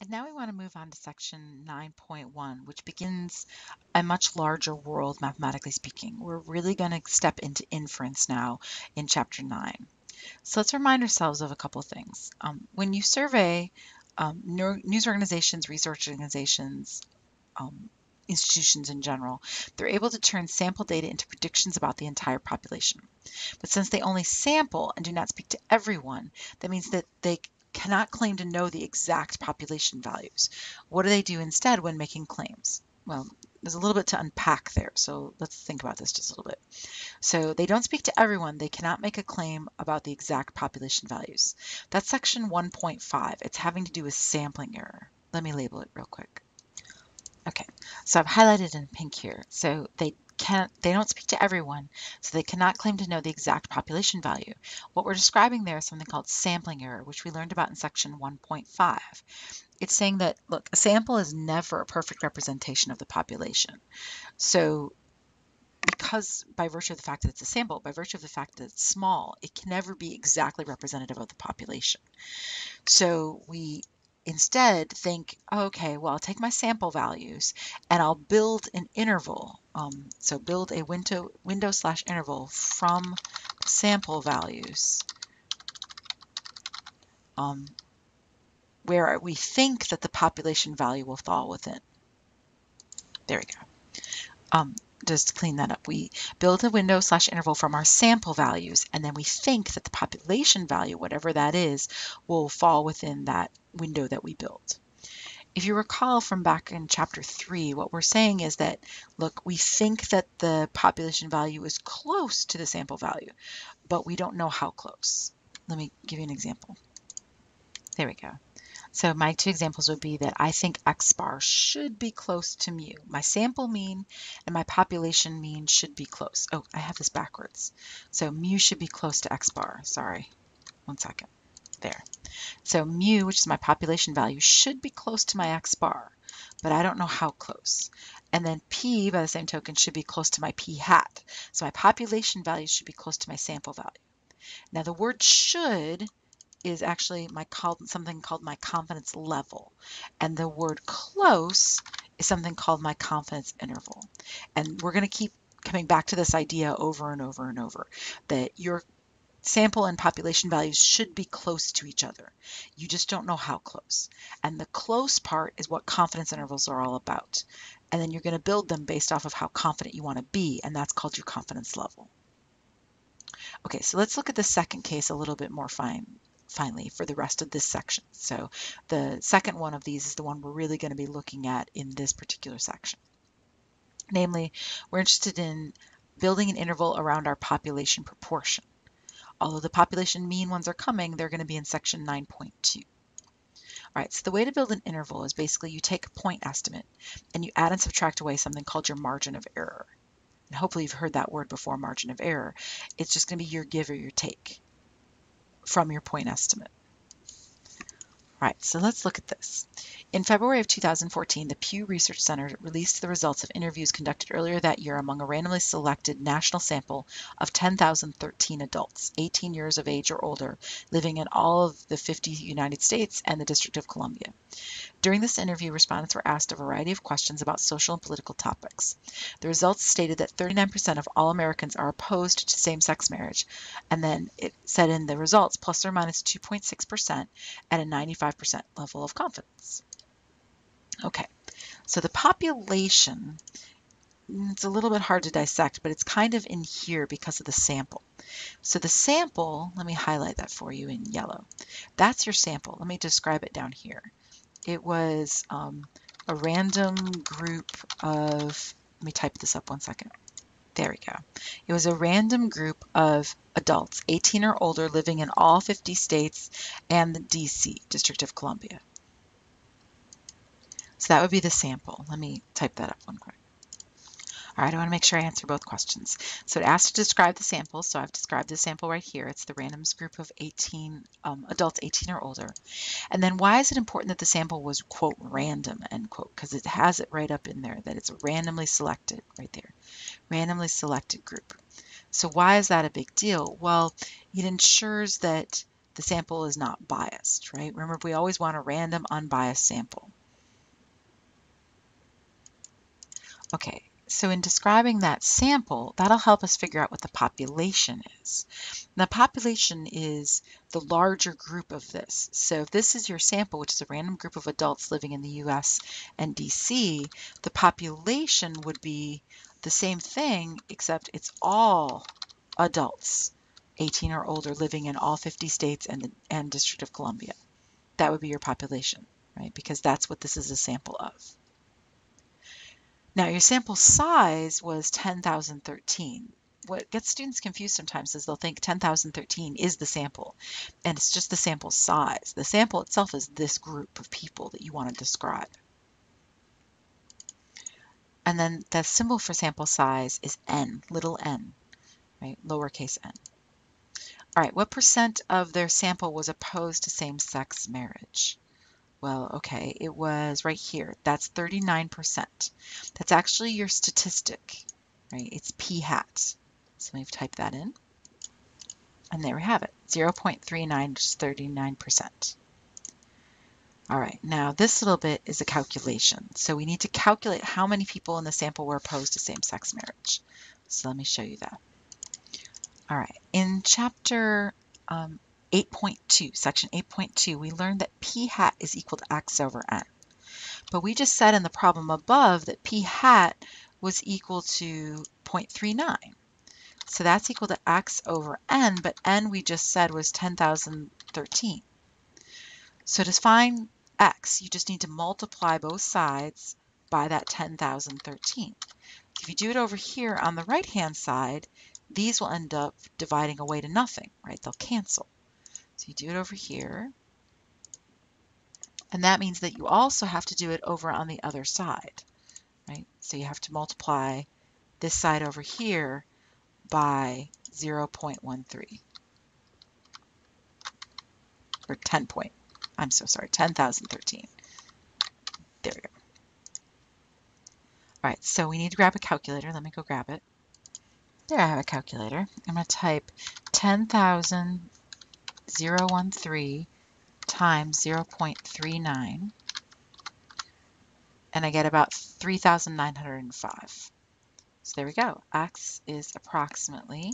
And now we want to move on to section 9.1, which begins a much larger world, mathematically speaking. We're really going to step into inference now in chapter 9. So let's remind ourselves of a couple of things. Um, when you survey um, news organizations, research organizations, um, institutions in general, they're able to turn sample data into predictions about the entire population. But since they only sample and do not speak to everyone, that means that they cannot claim to know the exact population values. What do they do instead when making claims? Well, there's a little bit to unpack there, so let's think about this just a little bit. So they don't speak to everyone. They cannot make a claim about the exact population values. That's section 1.5. It's having to do with sampling error. Let me label it real quick. Okay, so I've highlighted in pink here. So they can't, they don't speak to everyone, so they cannot claim to know the exact population value. What we're describing there is something called sampling error, which we learned about in section 1.5. It's saying that, look, a sample is never a perfect representation of the population. So because by virtue of the fact that it's a sample, by virtue of the fact that it's small, it can never be exactly representative of the population. So we instead think, okay, well, I'll take my sample values and I'll build an interval. Um, so build a window, window slash interval from sample values um, where we think that the population value will fall within. There we go. Um, just clean that up, we build a window slash interval from our sample values, and then we think that the population value, whatever that is, will fall within that window that we built. If you recall from back in chapter three, what we're saying is that, look, we think that the population value is close to the sample value, but we don't know how close. Let me give you an example. There we go. So my two examples would be that I think x bar should be close to mu. My sample mean and my population mean should be close. Oh, I have this backwards. So mu should be close to x bar. Sorry. One second. There. So mu, which is my population value, should be close to my x bar, but I don't know how close. And then p, by the same token, should be close to my p hat. So my population value should be close to my sample value. Now the word should is actually my called something called my confidence level. And the word close is something called my confidence interval. And we're going to keep coming back to this idea over and over and over that your sample and population values should be close to each other. You just don't know how close. And the close part is what confidence intervals are all about. And then you're going to build them based off of how confident you want to be, and that's called your confidence level. Okay, so let's look at the second case a little bit more fine, finally for the rest of this section. So the second one of these is the one we're really going to be looking at in this particular section. Namely, we're interested in building an interval around our population proportion. Although the population mean ones are coming, they're going to be in section 9.2. All right, so the way to build an interval is basically you take a point estimate and you add and subtract away something called your margin of error. And hopefully you've heard that word before, margin of error. It's just going to be your give or your take from your point estimate. Right, so let's look at this. In February of 2014, the Pew Research Center released the results of interviews conducted earlier that year among a randomly selected national sample of 10,013 adults, 18 years of age or older, living in all of the 50 United States and the District of Columbia. During this interview, respondents were asked a variety of questions about social and political topics. The results stated that 39% of all Americans are opposed to same-sex marriage, and then it said in the results plus or minus 2.6% at a 95% level of confidence. Okay, so the population, it's a little bit hard to dissect, but it's kind of in here because of the sample. So the sample, let me highlight that for you in yellow. That's your sample. Let me describe it down here. It was um, a random group of, let me type this up one second. There we go. It was a random group of adults, 18 or older, living in all 50 states and the DC, District of Columbia. So that would be the sample. Let me type that up one quick. All right, I want to make sure I answer both questions. So it asks to describe the sample. So I've described the sample right here. It's the randoms group of 18 um, adults 18 or older. And then why is it important that the sample was, quote, random, end quote, because it has it right up in there that it's randomly selected right there, randomly selected group. So why is that a big deal? Well, it ensures that the sample is not biased, right? Remember, we always want a random, unbiased sample. Okay, so in describing that sample, that'll help us figure out what the population is. The population is the larger group of this. So if this is your sample, which is a random group of adults living in the US and DC, the population would be the same thing, except it's all adults 18 or older living in all 50 states and, the, and District of Columbia. That would be your population, right? Because that's what this is a sample of. Now your sample size was 10,013. What gets students confused sometimes is they'll think 10,013 is the sample, and it's just the sample size. The sample itself is this group of people that you want to describe. And then the symbol for sample size is n, little n, right, lowercase n. All right, what percent of their sample was opposed to same-sex marriage? Well, okay, it was right here. That's 39%. That's actually your statistic, right? It's p hat. So we've typed that in. And there we have it, 0.39 is 39%. All right, now this little bit is a calculation. So we need to calculate how many people in the sample were opposed to same-sex marriage. So let me show you that. All right, in chapter um, 8.2, section 8.2, we learned that p hat is equal to x over n. But we just said in the problem above that p hat was equal to 0.39. So that's equal to x over n, but n we just said was 10,013. So to find x, you just need to multiply both sides by that 10,013. If you do it over here on the right-hand side, these will end up dividing away to nothing, right? They'll cancel. So you do it over here. And that means that you also have to do it over on the other side, right? So you have to multiply this side over here by 0.13 or 10 point, I'm so sorry, 10,013. There we go. All right, so we need to grab a calculator. Let me go grab it. There I have a calculator. I'm going to type 10,000 013 times 0.39 and I get about 3,905. So there we go. X is approximately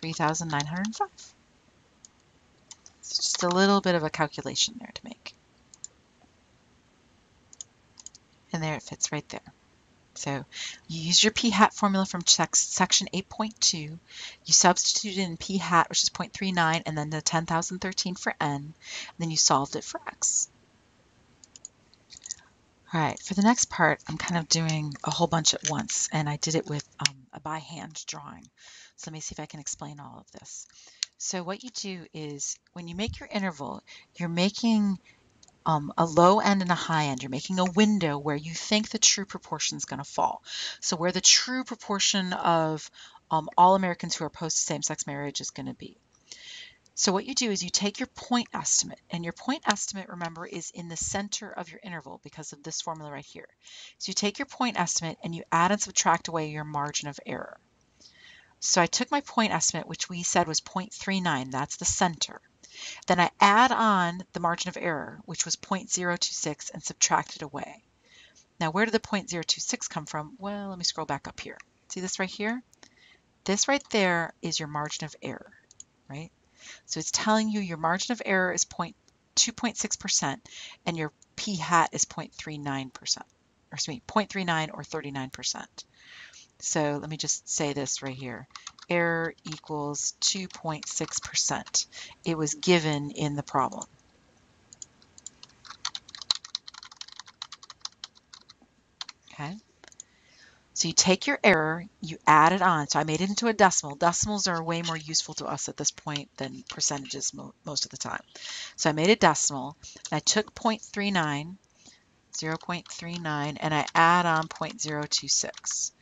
3,905. It's just a little bit of a calculation there to make. And there it fits right there. So you use your p hat formula from section 8.2. You substituted in p hat, which is 0.39, and then the 10,013 for n. And then you solved it for x. All right, for the next part, I'm kind of doing a whole bunch at once, and I did it with um, a by hand drawing. So let me see if I can explain all of this. So what you do is when you make your interval, you're making um, a low end and a high end. You're making a window where you think the true proportion is going to fall. So where the true proportion of um, all Americans who are opposed to same-sex marriage is going to be. So what you do is you take your point estimate, and your point estimate, remember, is in the center of your interval because of this formula right here. So you take your point estimate and you add and subtract away your margin of error. So I took my point estimate, which we said was 0.39, that's the center. Then I add on the margin of error, which was 0.026, and subtract it away. Now, where did the 0.026 come from? Well, let me scroll back up here. See this right here? This right there is your margin of error, right? So it's telling you your margin of error is 2.6% and your p hat is 0.39%, or excuse me, 0.39 or 39%. So let me just say this right here error equals 2.6%. It was given in the problem. Okay. So you take your error, you add it on. So I made it into a decimal. Decimals are way more useful to us at this point than percentages mo most of the time. So I made a decimal. I took 0.39, 0.39, and I add on 0.026.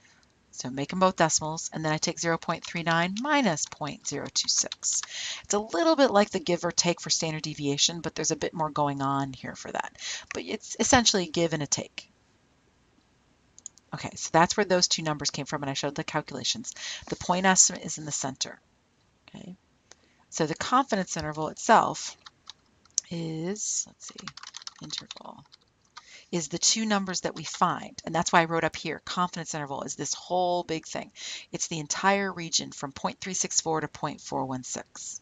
So make them both decimals, and then I take 0.39 minus 0.026. It's a little bit like the give or take for standard deviation, but there's a bit more going on here for that. But it's essentially a give and a take. Okay, so that's where those two numbers came from, and I showed the calculations. The point estimate is in the center. Okay. So the confidence interval itself is, let's see, interval, is the two numbers that we find. And that's why I wrote up here, confidence interval is this whole big thing. It's the entire region from 0.364 to 0.416.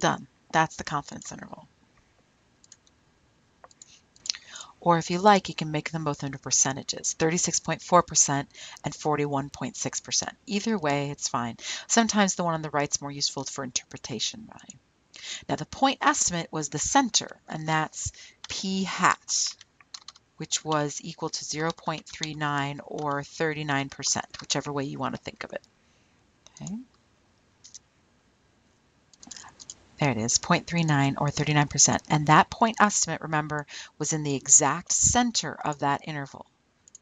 Done. That's the confidence interval. Or if you like, you can make them both into percentages, 36.4% and 41.6%. Either way, it's fine. Sometimes the one on the right is more useful for interpretation value. Now the point estimate was the center, and that's p hat, which was equal to 0.39 or 39%, whichever way you want to think of it. Okay. There it is, 0.39 or 39%. And that point estimate, remember, was in the exact center of that interval,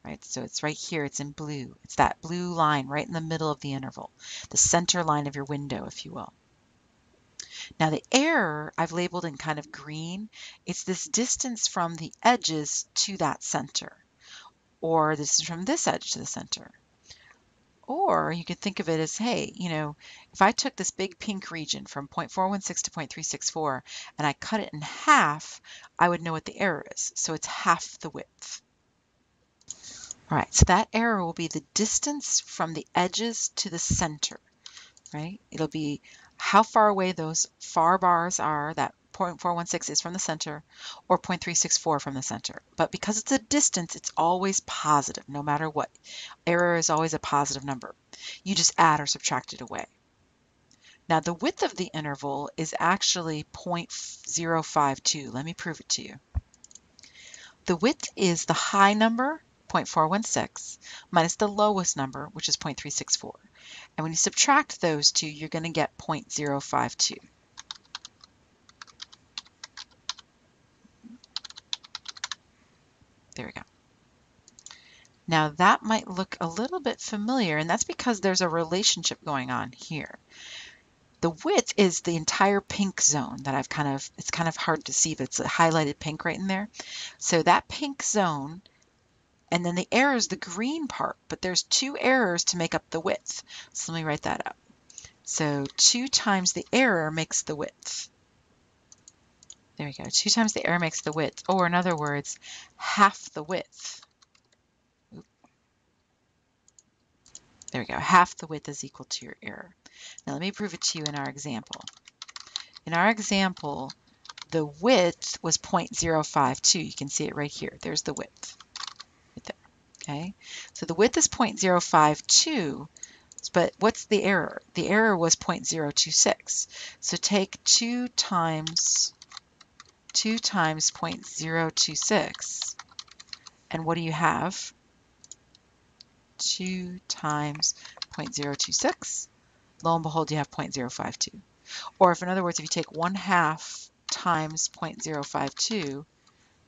right? So it's right here, it's in blue. It's that blue line right in the middle of the interval, the center line of your window, if you will. Now the error I've labeled in kind of green, it's this distance from the edges to that center, or this is from this edge to the center. Or you could think of it as, hey, you know, if I took this big pink region from 0.416 to 0.364 and I cut it in half, I would know what the error is. So it's half the width. All right, so that error will be the distance from the edges to the center, right? It'll be how far away those far bars are, that 0.416 is from the center, or 0.364 from the center. But because it's a distance, it's always positive, no matter what. Error is always a positive number. You just add or subtract it away. Now the width of the interval is actually 0.052. Let me prove it to you. The width is the high number, 0.416, minus the lowest number, which is 0.364. And when you subtract those two, you're going to get 0.052. There we go. Now that might look a little bit familiar, and that's because there's a relationship going on here. The width is the entire pink zone that I've kind of, it's kind of hard to see, but it's a highlighted pink right in there. So that pink zone, and then the error is the green part, but there's two errors to make up the width. So let me write that up. So 2 times the error makes the width. There we go. 2 times the error makes the width, or in other words, half the width. There we go. Half the width is equal to your error. Now let me prove it to you in our example. In our example, the width was 0.052. You can see it right here. There's the width. Okay. So the width is 0.052, but what's the error? The error was 0.026. So take 2 times 2 times 0.026. And what do you have? 2 times 0.026. Lo and behold, you have 0.052. Or if in other words, if you take 1 half times 0.052,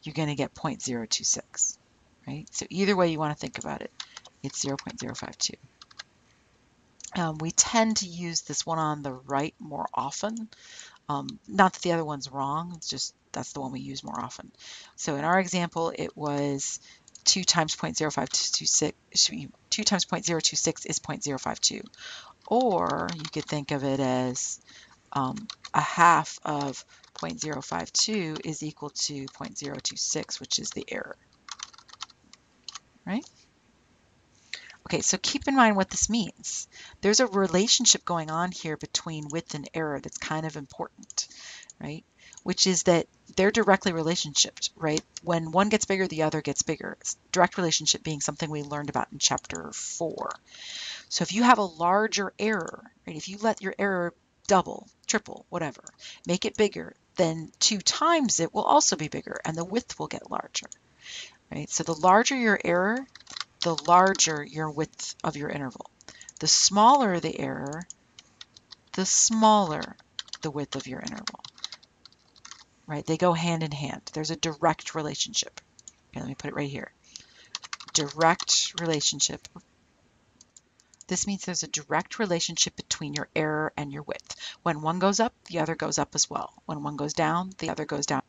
you're going to get 0.026, right? So either way you want to think about it, it's 0.052. Um, we tend to use this one on the right more often. Um, not that the other one's wrong, it's just that's the one we use more often. So in our example, it was 2 times 0.0526, 2 times 0.026 is 0.052. Or you could think of it as um, a half of 0.052 is equal to 0.026, which is the error, right? Okay, so keep in mind what this means. There's a relationship going on here between width and error that's kind of important, right? Which is that they're directly relationshiped, right? When one gets bigger, the other gets bigger. It's direct relationship being something we learned about in chapter four. So if you have a larger error, right, if you let your error double, triple, whatever, make it bigger, then two times it will also be bigger and the width will get larger, right? So the larger your error, the larger your width of your interval. The smaller the error, the smaller the width of your interval. Right? They go hand in hand. There's a direct relationship. Okay, let me put it right here. Direct relationship. This means there's a direct relationship between your error and your width. When one goes up, the other goes up as well. When one goes down, the other goes down.